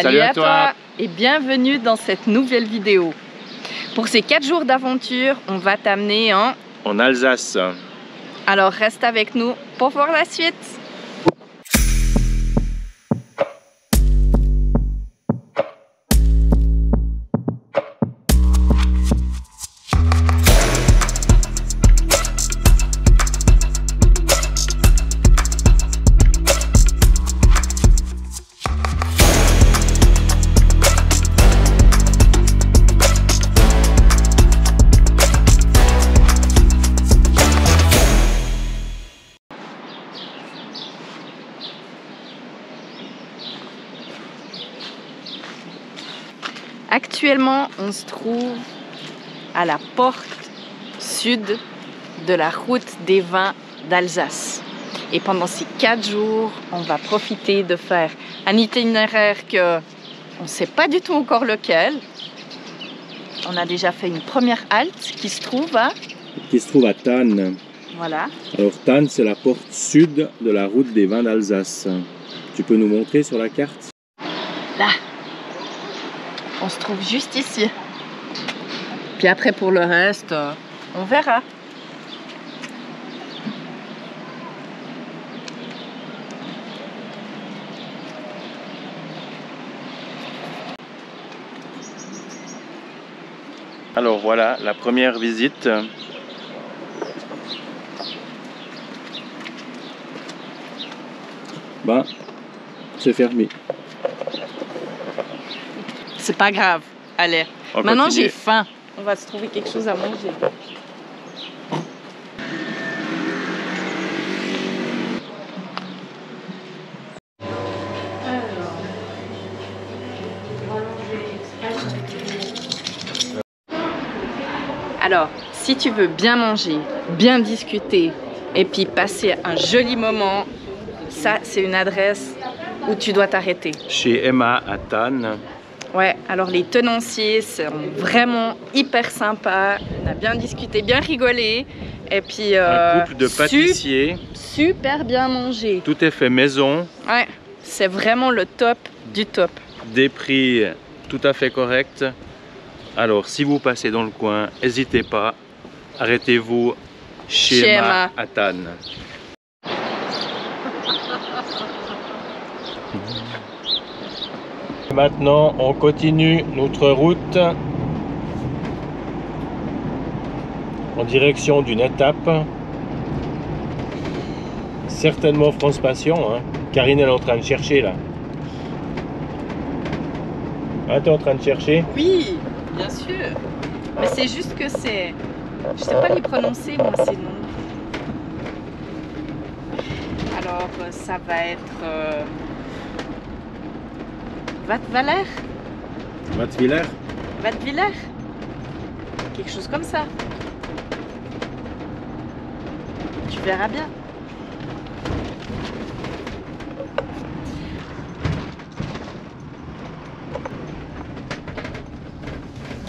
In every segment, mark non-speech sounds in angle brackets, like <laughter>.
Salut, à, toi. et bienvenue dans cette nouvelle vidéo. Pour ces 4 jours d'aventure, on va t'amener en... En Alsace. Alors reste avec nous pour voir la suite. Actuellement, on se trouve à la porte sud de la route des vins d'Alsace. Et pendant ces quatre jours, on va profiter de faire un itinéraire que on ne sait pas du tout encore lequel. On a déjà fait une première halte qui se trouve à... Qui se trouve à Tannes. Voilà. Alors Tannes, c'est la porte sud de la route des vins d'Alsace. Tu peux nous montrer sur la carte? On se trouve juste ici. Puis après, pour le reste, euh, on verra. Alors voilà, la première visite. Bah, c'est fermé. C'est pas grave. Allez. On Maintenant, j'ai faim. On va se trouver quelque chose à manger. Alors, si tu veux bien manger, bien discuter et puis passer un joli moment, ça, c'est une adresse où tu dois t'arrêter. Chez Emma à Tannes. Ouais, alors les tenanciers sont vraiment hyper sympas. On a bien discuté, bien rigolé. Et puis. Un euh, couple de su- pâtissiers. super bien mangé. Tout est fait maison. Ouais, c'est vraiment le top du top. Des prix tout à fait corrects. Alors, si vous passez dans le coin, n'hésitez pas. Arrêtez-vous chez, Chez Emma Emma. <laughs> Maintenant, on continue notre route en direction d'une étape. Certainement France Passion. Hein. Karine elle est en train de chercher là. Ah, t'es en train de chercher? Oui, bien sûr. Mais c'est juste que c'est. Je sais pas les prononcer, moi, ces noms. Alors, euh, ça va être. Euh... Vatvaler Matviller Vatviller? Quelque chose comme ça. Tu verras bien.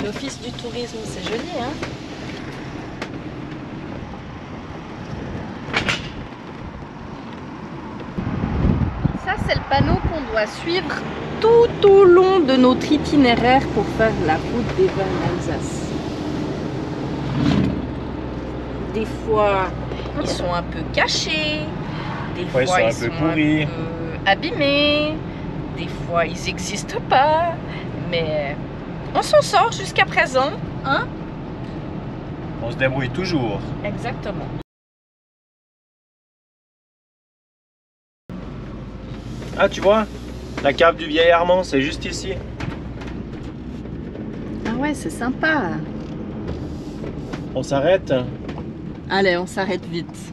L'office du tourisme, c'est joli, hein? Ça, c'est le panneau qu'on doit suivre tout au long de notre itinéraire pour faire la route des vins d'Alsace. Des fois, ils sont un peu cachés, des fois, ils ils sont un peu sont pourris. un peu abîmés, des fois, ils n'existent pas, mais on s'en sort jusqu'à présent, hein? On se débrouille toujours. Exactement. Ah, tu vois? La cave du vieil Armand, c'est juste ici. Ah ouais, c'est sympa. On s'arrête Allez, on s'arrête vite.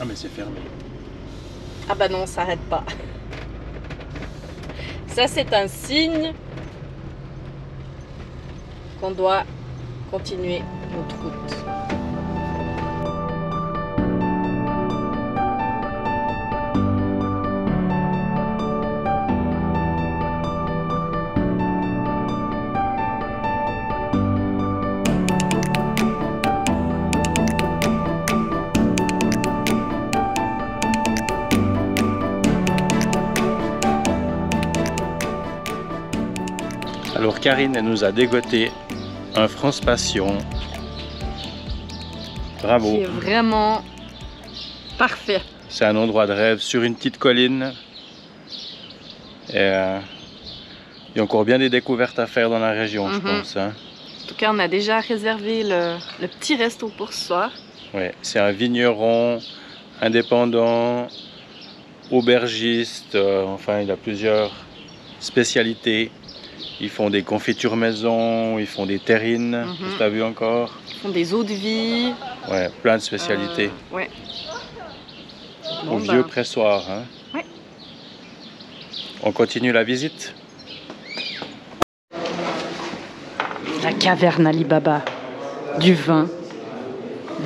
Ah, mais c'est fermé. Ah bah non, on s'arrête pas. Ça, c'est un signe qu'on doit continuer notre route. Karine, elle nous a dégoté un France Passion. Bravo. Qui est vraiment parfait. C'est un endroit de rêve sur une petite colline. Et, euh, il y a encore bien des découvertes à faire dans la région, je Mhm. pense. hein. En tout cas, on a déjà réservé le, le petit resto pour ce soir. Ouais, c'est un vigneron indépendant, aubergiste, euh, enfin il a plusieurs spécialités. Ils font des confitures maison, ils font des terrines, Mhm. tu as vu encore? Ils font des eaux de vie. Ouais, plein de spécialités. Euh, ouais. Au Bon, vieux ben, pressoir. Hein. Ouais. On continue la visite La caverne Alibaba du vin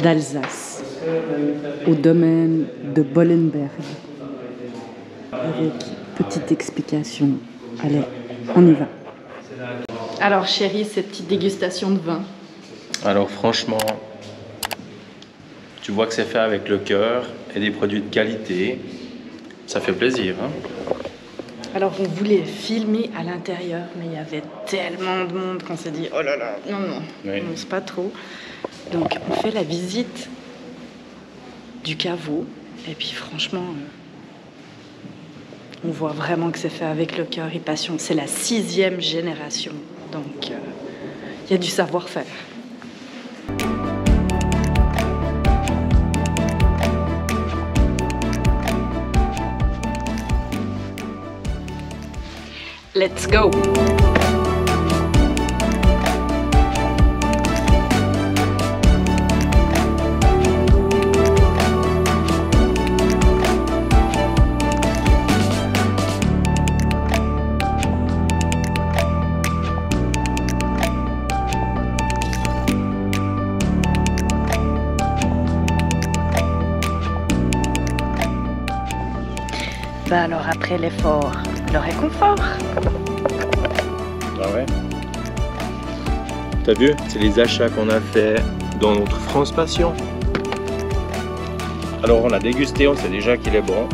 d'Alsace au domaine de Bollenberg. Avec petite explication. Allez, on y va. Alors chérie, cette petite dégustation de vin. Alors franchement, tu vois que c'est fait avec le cœur et des produits de qualité. Ça fait plaisir. Hein Alors on voulait filmer à l'intérieur, mais il y avait tellement de monde qu'on s'est dit oh là là, non non, Oui. on n'ose pas trop. Donc on fait la visite du caveau et puis franchement, euh, on voit vraiment que c'est fait avec le cœur et passion. C'est la sixième génération, donc euh, il y a du savoir-faire. Let's go! Bah alors après l'effort, le réconfort. Ah ouais T'as vu C'est les achats qu'on a fait dans notre France Passion. Alors on a dégusté, on sait déjà qu'il est bon.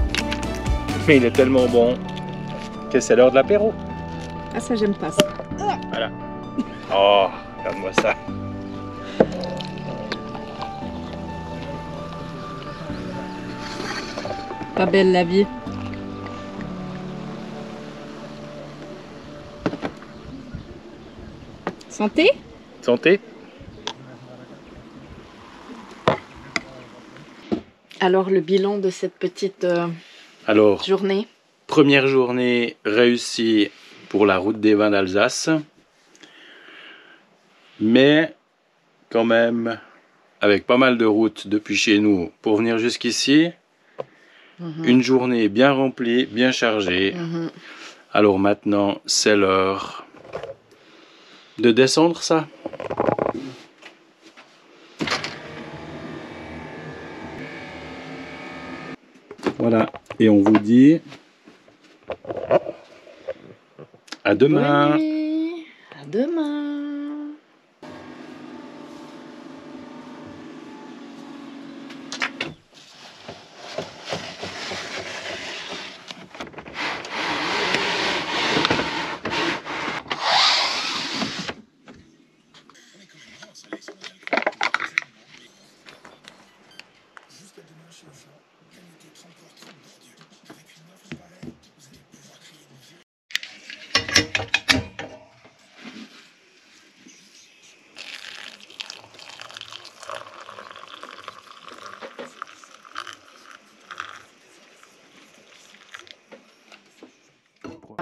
Mais il est tellement bon que c'est l'heure de l'apéro. Ah ça j'aime pas ça. Voilà. Oh, regarde-moi ça. Pas belle la vie. Santé Santé Alors le bilan de cette petite euh, Alors, journée première journée réussie pour la route des vins d'Alsace. Mais quand même, avec pas mal de routes depuis chez nous pour venir jusqu'ici, Mhm. une journée bien remplie, bien chargée. Mhm. Alors maintenant, c'est l'heure de descendre ça. Voilà, et on vous dit à demain. À demain.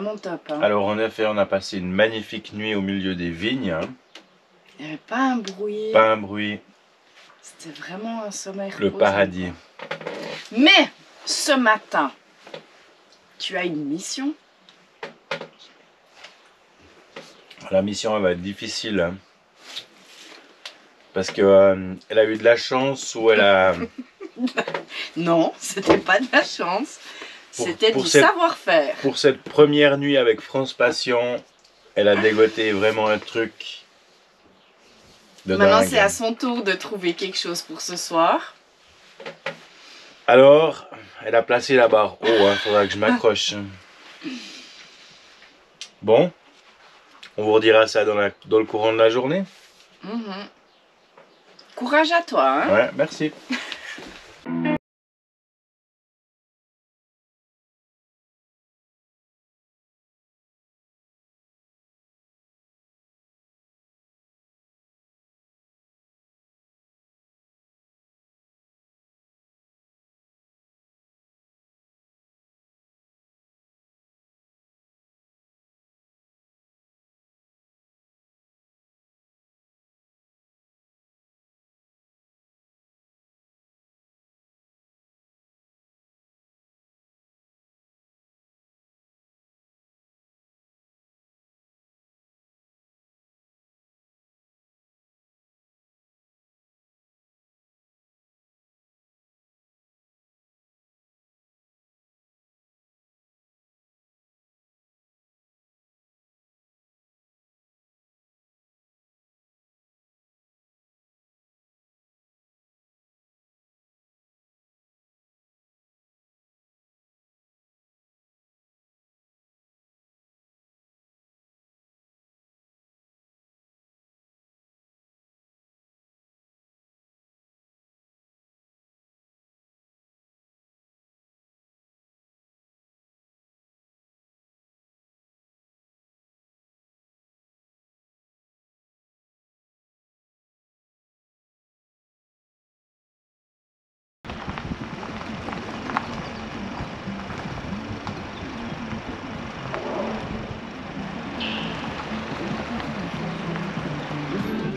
Vraiment top. Hein. Alors en effet, on a passé une magnifique nuit au milieu des vignes. hein. Il n'y avait pas un bruit. Pas un bruit, C'était vraiment un sommeil le reposant. paradis. Mais ce matin, tu as une mission. La mission elle va être difficile. hein. Parce que euh, elle a eu de la chance ou elle a <laughs> Non, c'était pas de la chance. C'était du savoir-faire. pour cette première nuit avec France Passion, elle a dégoté vraiment un truc de Maintenant, c'est à son tour de trouver quelque chose pour ce soir. Alors, elle a placé la barre haut, hein, faudra que je m'accroche. <laughs> Bon, On vous redira ça dans, dans le courant de la journée. Mhm. Courage à toi. Hein ouais, merci. <laughs>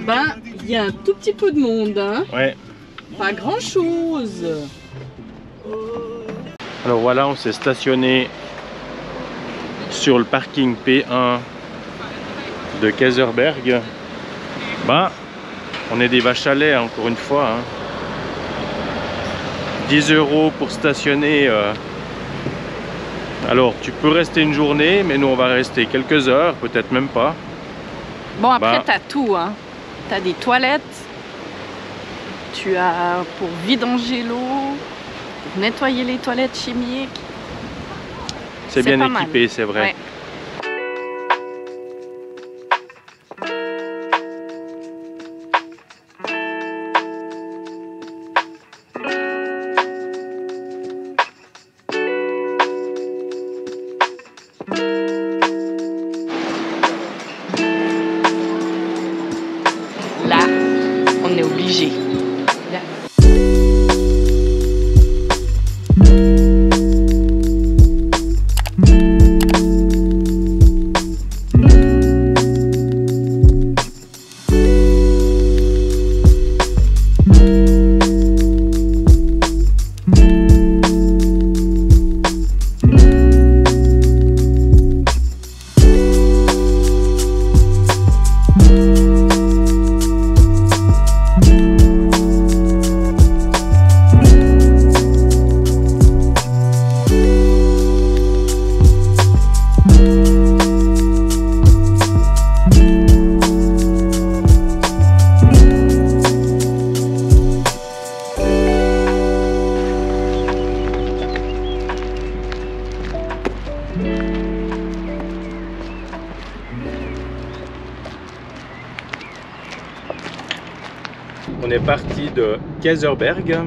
Ben, il y a un tout petit peu de monde, hein Ouais. Pas grand chose. Alors voilà, on s'est stationné sur le parking P1 de Kaiserberg. Bah, on est des vaches à lait encore une fois. hein. 10 euros pour stationner. euh. Alors, tu peux rester une journée, mais nous on va rester quelques heures, peut-être même pas. Bon, après, Bah. t'as tout, hein. T'as des toilettes. Tu as pour vidanger l'eau, pour nettoyer les toilettes chimiques. C'est bien équipé, c'est vrai. Ouais. On est parti de Kaiserberg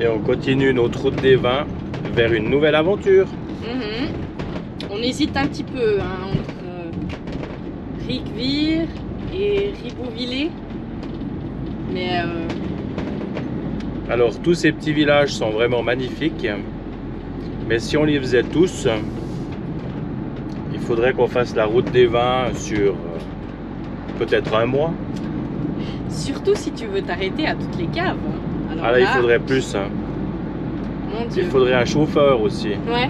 et on continue notre route des vins vers une nouvelle aventure. Mhm. On hésite un petit peu hein, entre euh, Ricvire et Ribeauvillé. Mais euh, Alors tous ces petits villages sont vraiment magnifiques, mais si on les faisait tous, il faudrait qu'on fasse la route des vins sur peut-être un mois. surtout si tu veux t'arrêter à toutes les caves. hein. Alors Ah là, il faudrait plus. hein. Mon Dieu. Il faudrait un chauffeur aussi. Ouais.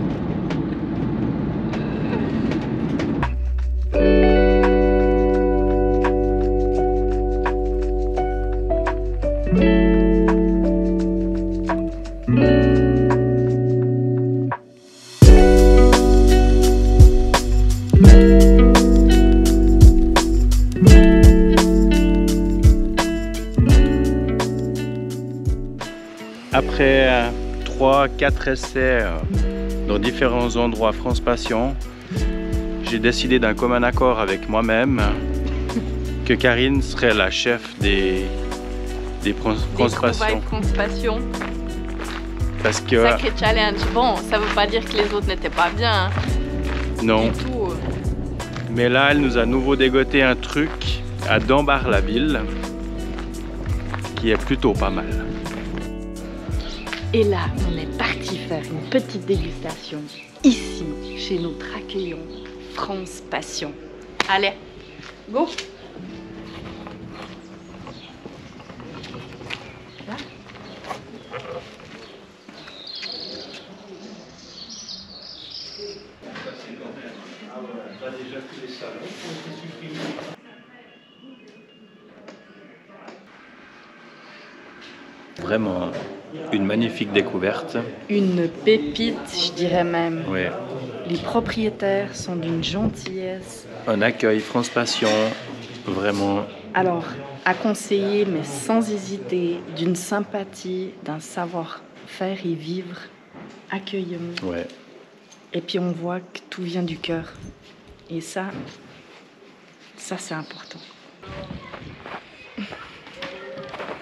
3-4 essais euh, dans différents endroits France Passion, j'ai décidé d'un commun accord avec moi-même que Karine serait la chef des, des constipations. Parce que... Sacré challenge. Bon, ça veut pas dire que les autres n'étaient pas bien. Hein. Non. Mais là, elle nous a nouveau dégoté un truc à Dambar-la-Ville qui est plutôt pas mal. Et là, on est parti faire une petite dégustation ici, chez notre accueillant France Passion. Allez, go Vraiment une magnifique découverte. Une pépite, je dirais même. Oui. Les propriétaires sont d'une gentillesse. Un accueil France Passion, vraiment. Alors, à conseiller, mais sans hésiter, d'une sympathie, d'un savoir-faire et vivre accueillant. Ouais. Et puis on voit que tout vient du cœur. Et ça, ça c'est important.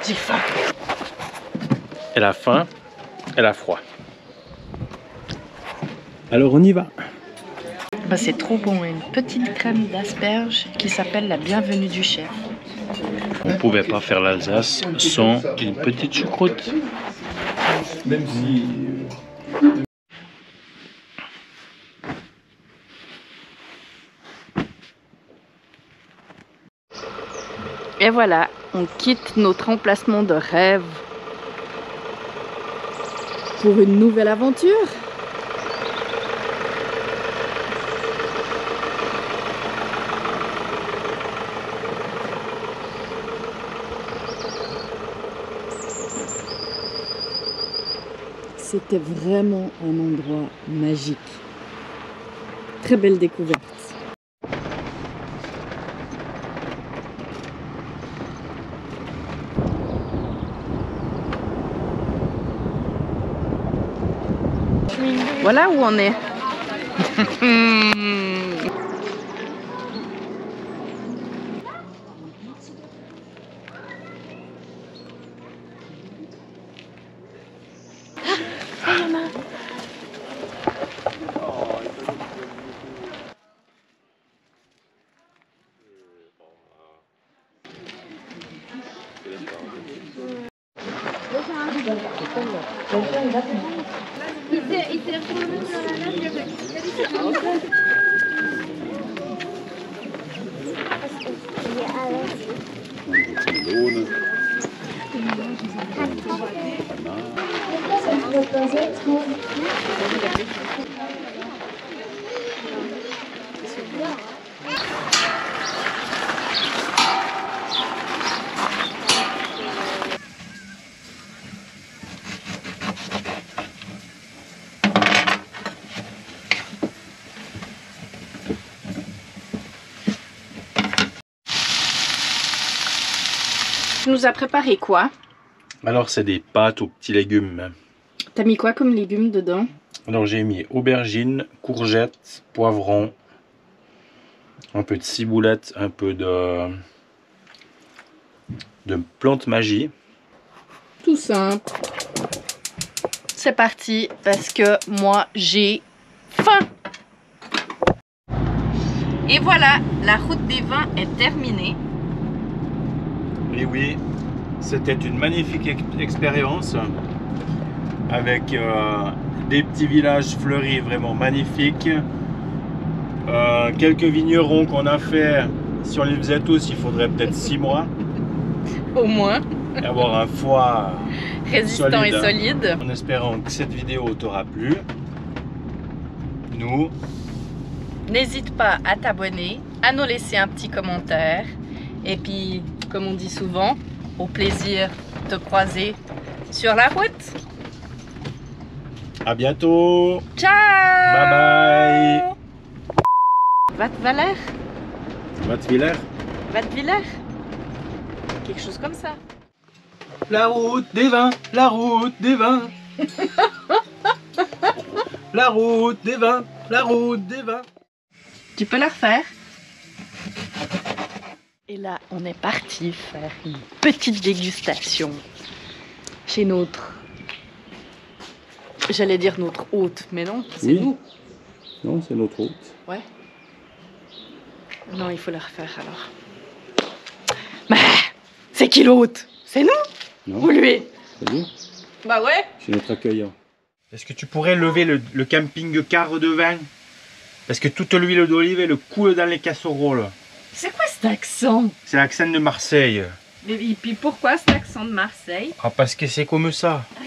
J'ai faim. Elle a faim, elle a froid. Alors on y va. Bah, c'est trop bon, une petite crème d'asperges qui s'appelle la bienvenue du chef. On ne pouvait pas faire l'Alsace sans une petite choucroute. Même si Et voilà, on quitte notre emplacement de rêve pour une nouvelle aventure. C'était vraiment un endroit magique. Très belle découverte. Voilà où on est. <laughs> Tu nous as préparé quoi? Alors c'est des pâtes aux petits légumes. T'as mis quoi comme légumes dedans? Alors j'ai mis aubergines, courgettes, poivrons, un peu de ciboulette, un peu de, de plante magie. Tout simple. C'est parti parce que moi j'ai faim. Et voilà, la route des vins est terminée. Oui, oui, c'était une magnifique expérience avec euh, des petits villages fleuris vraiment magnifiques. Euh, quelques vignerons qu'on a fait, si on les faisait tous, il faudrait peut-être six mois. <laughs> Au moins. Et avoir un foie résistant et solide. En espérant que cette vidéo t'aura plu. Nous. N'hésite pas à t'abonner, à nous laisser un petit commentaire. Et puis, comme on dit souvent, au plaisir de croiser sur la route. À bientôt. Ciao. Bye bye. Vatvaler Vatviller Vatviller Quelque chose comme ça. La route des vins, la route des vins. la route des vins, la route des vins. Tu peux la refaire? Et là, on est parti faire une petite dégustation chez notre. J'allais dire notre hôte, mais non, c'est Oui. nous. Non, c'est notre hôte. Ouais. Non, il faut la refaire alors. Mais c'est qui l'hôte C'est nous? Non, ou lui? C'est nous. Bah ouais. C'est notre accueillant. Est-ce que tu pourrais lever le, le camping-car de vin? Parce que toute l'huile d'olive, elle coule dans les casseroles. C'est quoi cet accent? C'est l'accent de Marseille. Et puis pourquoi cet accent de Marseille? Ah, parce que c'est comme ça. Ah